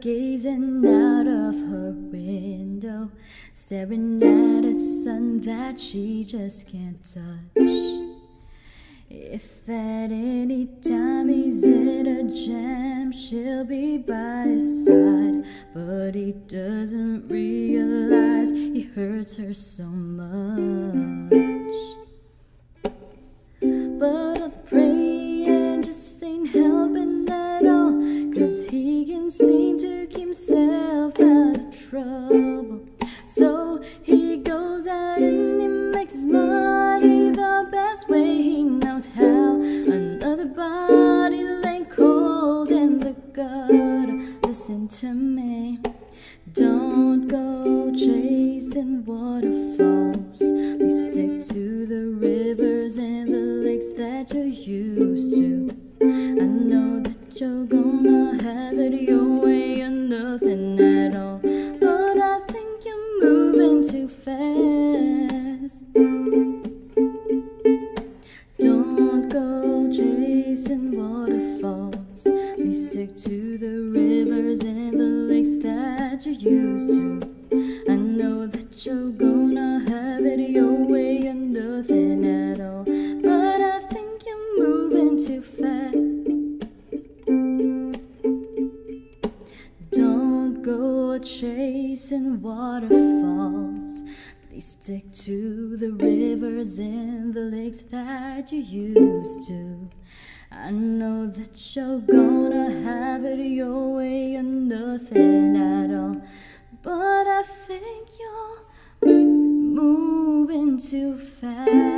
gazing out of her window, staring at a son that she just can't touch. If at any time he's in a jam, she'll be by his side. But he doesn't realize he hurts her so much. Himself out of trouble. So he goes out and he makes his money the best way he knows how. Another body lay cold in the gutter. Listen to me. Don't go chasing waterfalls. Be sick to the rivers and the lakes that you're used to. I know that you're gonna have it your way nothing at all. But I think you're moving too fast. Don't go chasing waterfalls. Be sick to the rivers and the lakes that you're used to. Go chasing waterfalls. Please stick to the rivers and the lakes that you used to. I know that you're gonna have it your way or nothing at all. But I think you're moving too fast.